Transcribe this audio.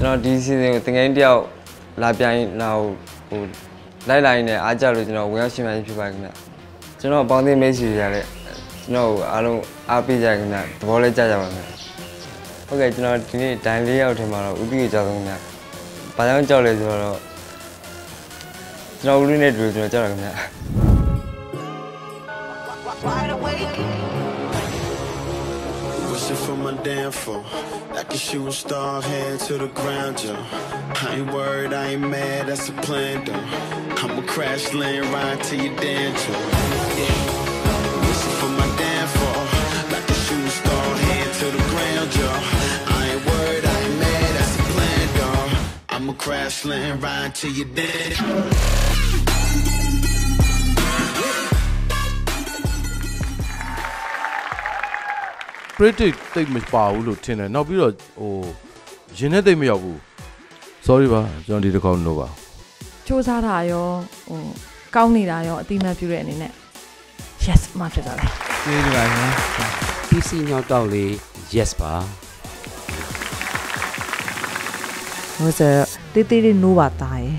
ကျွန်တော်ဒီစီဇန်ကိုတငယ်တယောက်လာပြိုင်လာဟိုဟိုလိုက်လိုက်နေအားကြလို့ကျွန်တော်ဝင်ရောက်ရှင်ပြိုင်ဖြစ်ပါခင်ဗျကျွန်တော်ပေါင်းသိမိတ်ဆွေရတဲ့ကျွန်တော်အားလုံးအားပေးကြခင်ဗျသဘောလဲကြကြပါခင်ဗျဟုတ်ကဲ့ကျွန်တော်ဒီနေ့ဒိုင်လေးရောက်ထင်မှာတော့ဥတီကိုကြောက်ဆုံးခင်ဗျဘာကြောင့်ကြောက်လဲဆိုတော့ကျွန်တော်ဦးလေးနဲ့တွေ့ကျွန်တော်ကြောက်တာခင်ဗျ Wishing for my downfall. Like a shooting star, head to the ground, yo. I ain't worried, I ain't mad, that's a plan, though. I'ma crash land right to your dance, yo. Yeah. Wishing for my downfall. Like a shooting star, head to the ground, yo. I ain't worried, I ain't mad, that's a plan, though. I'ma crash land right to your dance. ပရိတိတ်တိတ်မပါဘူးလို့ထင်တယ်နောက်ပြီးတော့ဟိုရင်နဲ့တိတ်မရောက်ဘူး sorry ပါကျွန်တော်ဒီတစ်ခေါက် no ပါစူးစမ်းတာရောဟိုကောင်းနေတာရောအတိအမှတ်ပြုတဲ့အနေနဲ့ yes မဖြစ်သွားတယ်ကျေးဇူးပါခင်ဗျာ PC ညောက်တော့လေး yes ပါဟိုဆိုတေးသေးလေးနိုးပါသားရယ်